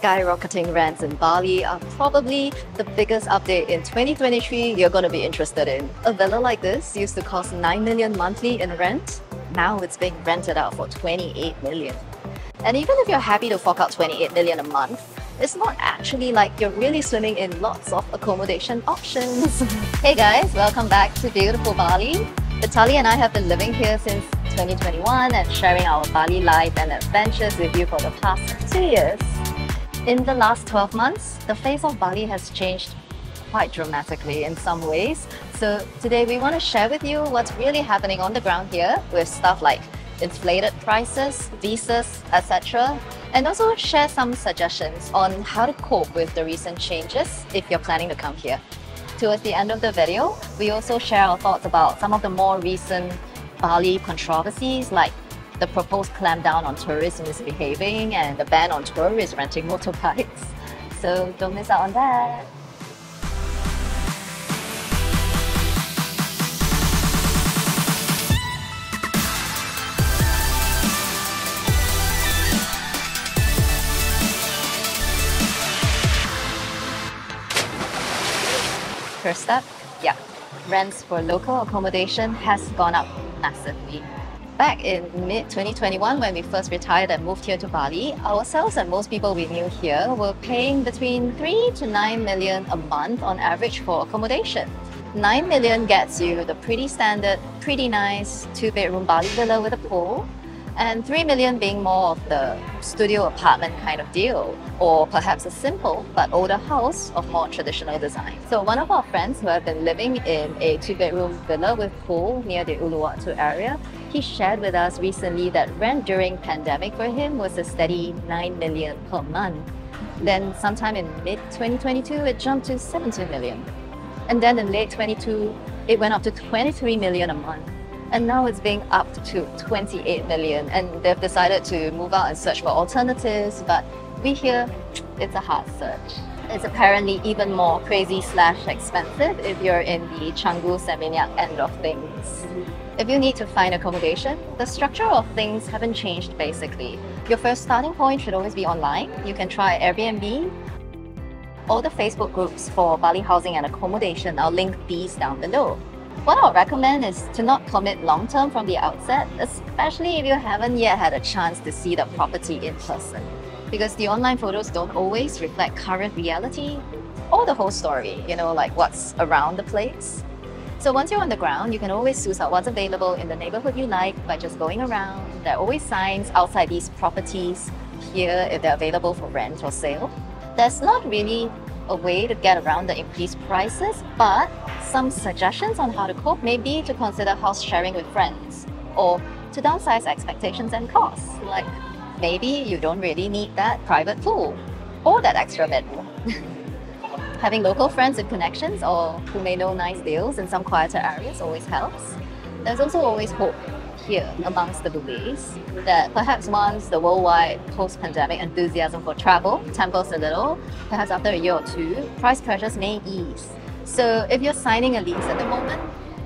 skyrocketing rents in Bali are probably the biggest update in 2023 you're going to be interested in. A villa like this used to cost 9 million monthly in rent. Now it's being rented out for 28 million. And even if you're happy to fork out 28 million a month, it's not actually like you're really swimming in lots of accommodation options. hey guys, welcome back to beautiful Bali. Vitaly and I have been living here since 2021 and sharing our Bali life and adventures with you for the past two years. In the last 12 months, the face of Bali has changed quite dramatically in some ways. So today we want to share with you what's really happening on the ground here with stuff like inflated prices, visas, etc. And also share some suggestions on how to cope with the recent changes if you're planning to come here. Towards the end of the video, we also share our thoughts about some of the more recent Bali controversies like the proposed clampdown on tourists misbehaving and the ban on tourists renting motorbikes. So don't miss out on that. First up, yeah, rents for local accommodation has gone up massively. Back in mid 2021, when we first retired and moved here to Bali, ourselves and most people we knew here were paying between 3 to 9 million a month on average for accommodation. 9 million gets you the pretty standard, pretty nice two bedroom Bali villa with a pool, and 3 million being more of the studio apartment kind of deal, or perhaps a simple but older house of more traditional design. So one of our friends who have been living in a two-bedroom villa with pool near the Uluwatu area, he shared with us recently that rent during pandemic for him was a steady 9 million per month. Then sometime in mid-2022, it jumped to 17 million. And then in late 22, it went up to 23 million a month and now it's being upped to 28 million and they've decided to move out and search for alternatives but we hear it's a hard search. It's apparently even more crazy slash expensive if you're in the Canggu Seminyak end of things. If you need to find accommodation, the structure of things haven't changed basically. Your first starting point should always be online. You can try Airbnb, all the Facebook groups for Bali housing and accommodation. I'll link these down below. What I'll recommend is to not commit long term from the outset, especially if you haven't yet had a chance to see the property in person. Because the online photos don't always reflect current reality or the whole story, you know, like what's around the place. So once you're on the ground, you can always suss out what's available in the neighborhood you like by just going around. There are always signs outside these properties here if they're available for rent or sale. There's not really a way to get around the increased prices, but some suggestions on how to cope may be to consider house sharing with friends or to downsize expectations and costs. Like maybe you don't really need that private pool or that extra bedroom. Having local friends and connections or who may know nice deals in some quieter areas always helps. There's also always hope here amongst the Bugis that perhaps once the worldwide post-pandemic enthusiasm for travel tempers a little, perhaps after a year or two, price pressures may ease. So if you're signing a lease at the moment,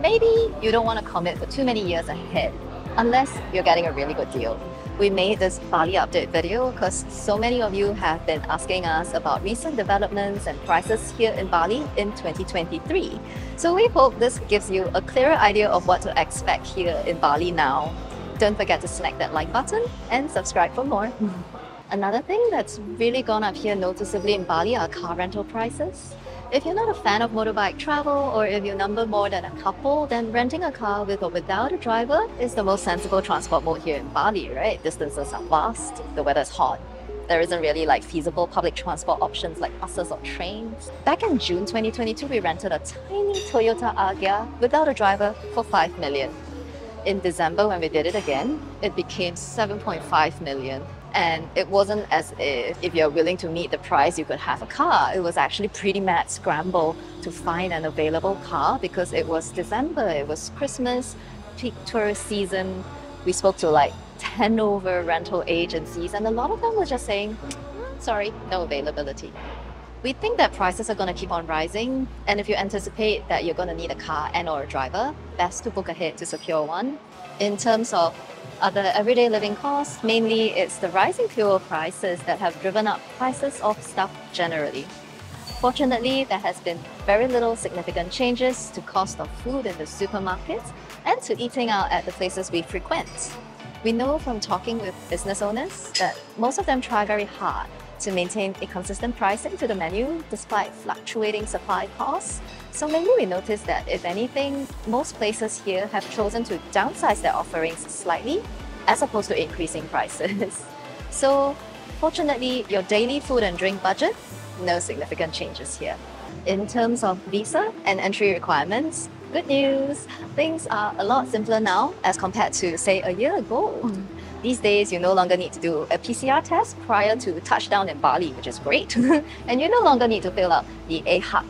maybe you don't want to commit for too many years ahead, unless you're getting a really good deal. We made this Bali update video because so many of you have been asking us about recent developments and prices here in Bali in 2023. So we hope this gives you a clearer idea of what to expect here in Bali now. Don't forget to smack that like button and subscribe for more. Another thing that's really gone up here noticeably in Bali are car rental prices. If you're not a fan of motorbike travel or if you number more than a couple, then renting a car with or without a driver is the most sensible transport mode here in Bali, right? Distances are vast, the weather is hot. There isn't really like feasible public transport options like buses or trains. Back in June 2022, we rented a tiny Toyota Agya without a driver for 5 million. In December, when we did it again, it became 7.5 million and it wasn't as if if you're willing to meet the price you could have a car. It was actually pretty mad scramble to find an available car because it was december it was christmas peak tourist season. We spoke to like 10 over rental agencies and a lot of them were just saying mm, sorry no availability. We think that prices are going to keep on rising and if you anticipate that you're going to need a car and or a driver best to book ahead to secure one. In terms of Other everyday living costs, mainly it's the rising fuel prices that have driven up prices of stuff generally. Fortunately, there has been very little significant changes to cost of food in the supermarkets and to eating out at the places we frequent. We know from talking with business owners that most of them try very hard to maintain a consistent pricing to the menu despite fluctuating supply costs. So mainly we noticed that if anything, most places here have chosen to downsize their offerings slightly as opposed to increasing prices. so fortunately, your daily food and drink budget, no significant changes here. In terms of visa and entry requirements, good news, things are a lot simpler now as compared to say a year ago. Hmm. These days, you no longer need to do a PCR test prior to touchdown in Bali, which is great. and you no longer need to fill out the EHAC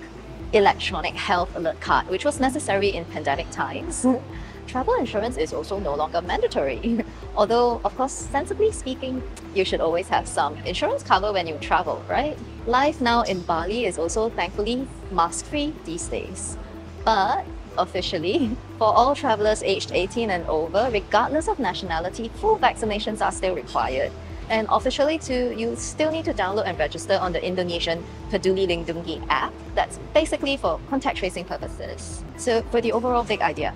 electronic health alert card, which was necessary in pandemic times. Travel insurance is also no longer mandatory. Although, of course, sensibly speaking, you should always have some insurance cover when you travel, right? Life now in Bali is also thankfully mask free these days. But officially, for all travelers aged 18 and over, regardless of nationality, full vaccinations are still required. And officially too, you still need to download and register on the Indonesian Peduli Lindungi app. That's basically for contact tracing purposes. So for the overall big idea,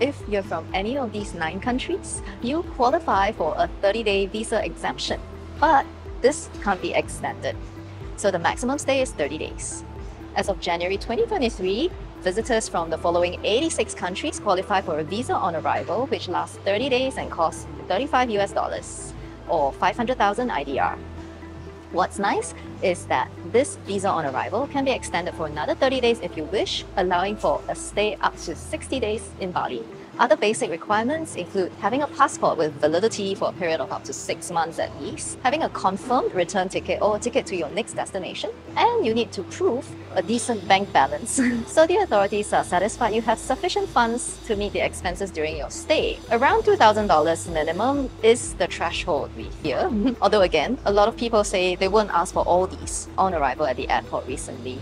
if you're from any of these nine countries, you qualify for a 30-day visa exemption. But this can't be extended. So the maximum stay is 30 days. As of January 2023, Visitors from the following 86 countries qualify for a visa on arrival, which lasts 30 days and costs 35 US dollars or 500,000 IDR. What's nice is that this visa on arrival can be extended for another 30 days if you wish, allowing for a stay up to 60 days in Bali. Other basic requirements include having a passport with validity for a period of up to six months at least, having a confirmed return ticket or a ticket to your next destination, and you need to prove a decent bank balance. so the authorities are satisfied you have sufficient funds to meet the expenses during your stay. Around $2,000 minimum is the threshold we hear. Although again, a lot of people say they won't ask for all these on arrival at the airport recently.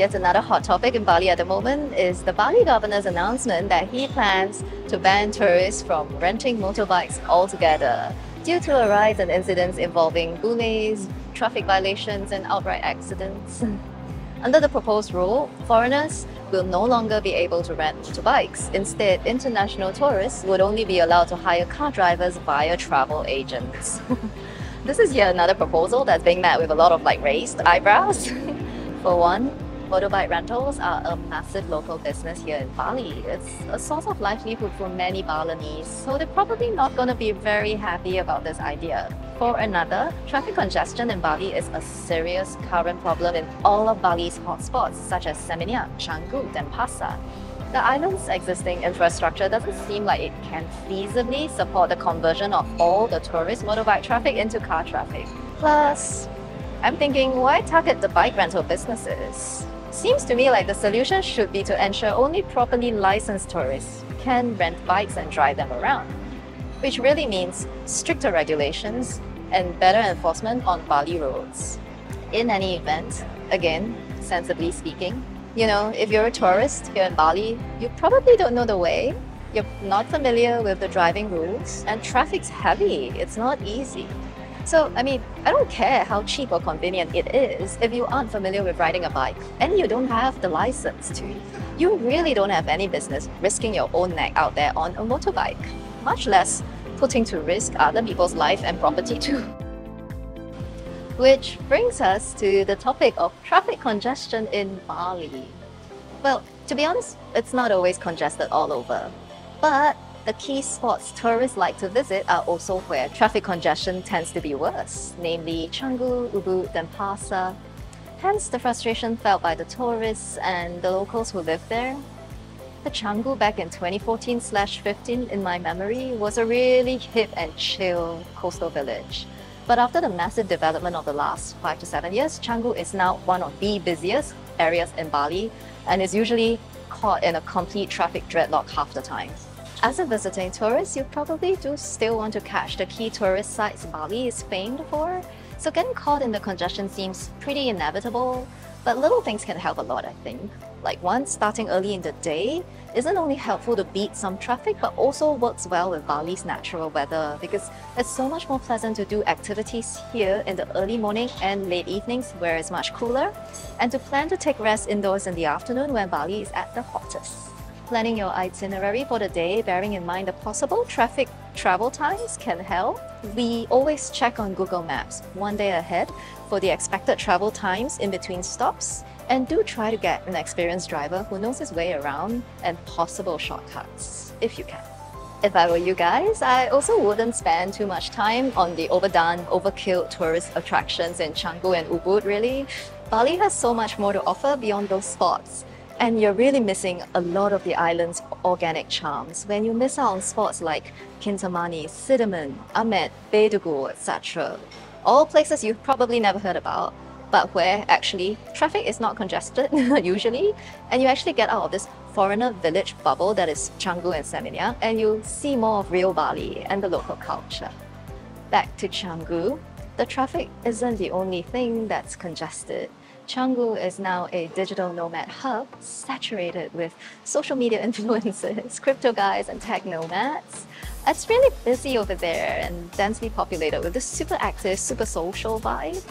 Yet another hot topic in Bali at the moment is the Bali governor's announcement that he plans to ban tourists from renting motorbikes altogether due to a rise in incidents involving bulays, traffic violations, and outright accidents. Under the proposed rule, foreigners will no longer be able to rent motorbikes. Instead, international tourists would only be allowed to hire car drivers via travel agents. this is yet another proposal that's being met with a lot of like raised eyebrows. For one, Motorbike rentals are a massive local business here in Bali. It's a source of livelihood for many Balinese, so they're probably not going to be very happy about this idea. For another, traffic congestion in Bali is a serious current problem in all of Bali's hotspots, such as Seminyak, Canggu, Denpasar. The island's existing infrastructure doesn't seem like it can feasibly support the conversion of all the tourist motorbike traffic into car traffic. Plus, I'm thinking, why target the bike rental businesses? Seems to me like the solution should be to ensure only properly licensed tourists can rent bikes and drive them around, which really means stricter regulations and better enforcement on Bali roads. In any event, again, sensibly speaking, you know, if you're a tourist here in Bali, you probably don't know the way, you're not familiar with the driving rules, and traffic's heavy, it's not easy. So, I mean, I don't care how cheap or convenient it is if you aren't familiar with riding a bike and you don't have the license to. You really don't have any business risking your own neck out there on a motorbike, much less putting to risk other people's life and property too. Which brings us to the topic of traffic congestion in Bali. Well, to be honest, it's not always congested all over. But the key spots tourists like to visit are also where traffic congestion tends to be worse, namely Canggu, Ubud, Denpasar. Hence the frustration felt by the tourists and the locals who live there. The Canggu back in 2014-15 in my memory was a really hip and chill coastal village. But after the massive development of the last five to seven years, Canggu is now one of the busiest areas in Bali and is usually caught in a complete traffic dreadlock half the time. As a visiting tourist, you probably do still want to catch the key tourist sites Bali is famed for, so getting caught in the congestion seems pretty inevitable. But little things can help a lot, I think. Like one, starting early in the day isn't only helpful to beat some traffic, but also works well with Bali's natural weather because it's so much more pleasant to do activities here in the early morning and late evenings where it's much cooler, and to plan to take rest indoors in the afternoon when Bali is at the hottest. Planning your itinerary for the day, bearing in mind the possible traffic travel times can help. We always check on Google Maps one day ahead for the expected travel times in between stops and do try to get an experienced driver who knows his way around and possible shortcuts, if you can. If I were you guys, I also wouldn't spend too much time on the overdone, overkill tourist attractions in Canggu and Ubud, really. Bali has so much more to offer beyond those spots. And you're really missing a lot of the island's organic charms when you miss out on spots like Kintamani, Sidemen, Amed, Bedugul, etc. All places you've probably never heard about, but where actually traffic is not congested usually, and you actually get out of this foreigner village bubble that is Canggu and Seminyak, and you see more of real Bali and the local culture. Back to Canggu, the traffic isn't the only thing that's congested. Canggu is now a digital nomad hub saturated with social media influencers, crypto guys, and tech nomads. It's really busy over there and densely populated with this super active, super social vibe.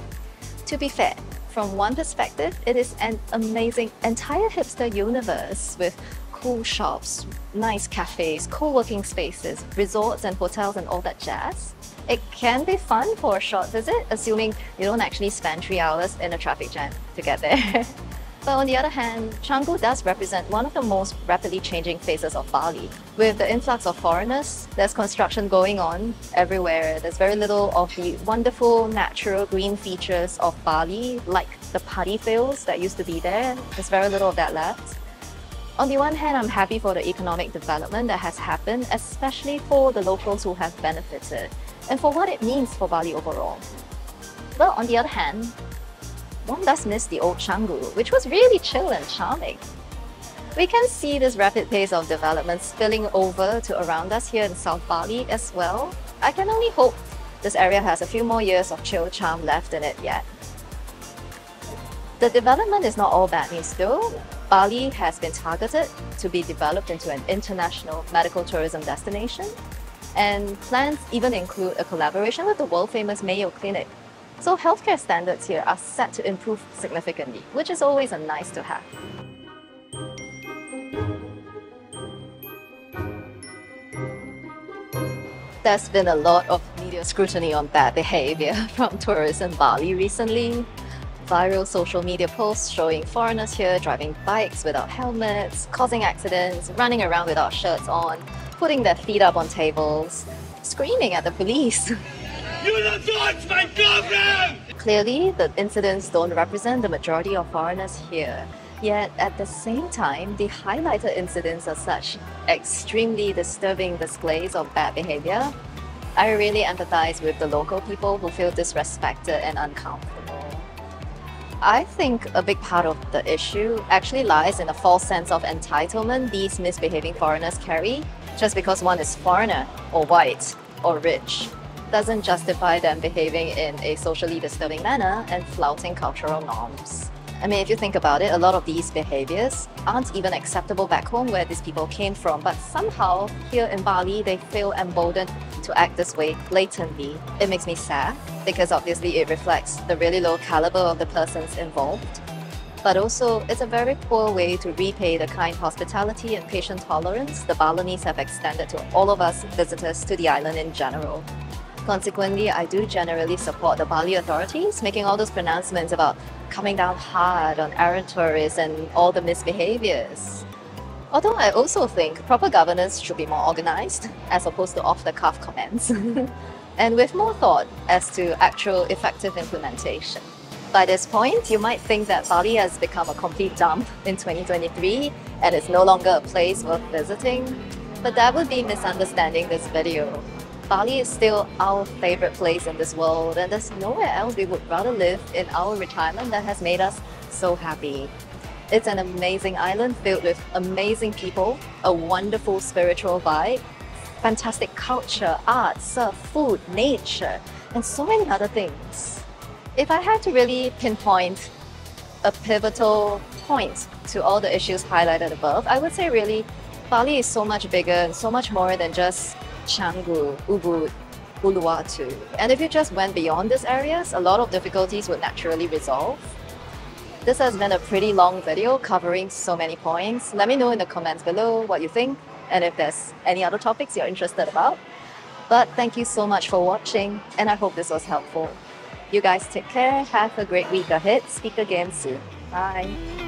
To be fair, from one perspective, it is an amazing entire hipster universe with cool shops, nice cafes, co-working spaces, resorts and hotels and all that jazz. It can be fun for a short visit, assuming you don't actually spend three hours in a traffic jam to get there. But on the other hand, Canggu does represent one of the most rapidly changing phases of Bali. With the influx of foreigners, there's construction going on everywhere. There's very little of the wonderful natural green features of Bali, like the paddy fields that used to be there. There's very little of that left. On the one hand, I'm happy for the economic development that has happened, especially for the locals who have benefited, and for what it means for Bali overall. But on the other hand, one does miss the old Canggu, which was really chill and charming. We can see this rapid pace of development spilling over to around us here in South Bali as well. I can only hope this area has a few more years of chill charm left in it yet. The development is not all bad news though. Bali has been targeted to be developed into an international medical tourism destination, and plans even include a collaboration with the world-famous Mayo Clinic so healthcare standards here are set to improve significantly, which is always a nice to have. There's been a lot of media scrutiny on bad behavior from tourists in Bali recently. Viral social media posts showing foreigners here driving bikes without helmets, causing accidents, running around without shirts on, putting their feet up on tables, screaming at the police. You my problem! Clearly, the incidents don't represent the majority of foreigners here. Yet, at the same time, the highlighted incidents are such extremely disturbing displays of bad behavior. I really empathize with the local people who feel disrespected and uncomfortable. I think a big part of the issue actually lies in a false sense of entitlement these misbehaving foreigners carry just because one is foreigner or white or rich doesn't justify them behaving in a socially disturbing manner and flouting cultural norms. I mean, if you think about it, a lot of these behaviors aren't even acceptable back home where these people came from, but somehow here in Bali, they feel emboldened to act this way blatantly. It makes me sad because obviously it reflects the really low caliber of the persons involved. But also, it's a very poor way to repay the kind hospitality and patient tolerance the Balinese have extended to all of us visitors to the island in general. Consequently, I do generally support the Bali authorities making all those pronouncements about coming down hard on errant tourists and all the misbehaviors. Although I also think proper governance should be more organized as opposed to off-the-cuff comments, and with more thought as to actual effective implementation. By this point, you might think that Bali has become a complete dump in 2023 and is no longer a place worth visiting, but that would be misunderstanding this video. Bali is still our favorite place in this world, and there's nowhere else we would rather live in our retirement that has made us so happy. It's an amazing island filled with amazing people, a wonderful spiritual vibe, fantastic culture, art, surf, food, nature, and so many other things. If I had to really pinpoint a pivotal point to all the issues highlighted above. I would say really, Bali is so much bigger and so much more than just Canggu, Ubud, Uluwatu. And if you just went beyond these areas, a lot of difficulties would naturally resolve. This has been a pretty long video covering so many points. Let me know in the comments below what you think and if there's any other topics you're interested about. But thank you so much for watching and I hope this was helpful. You guys take care, have a great week ahead, speak again soon. Bye.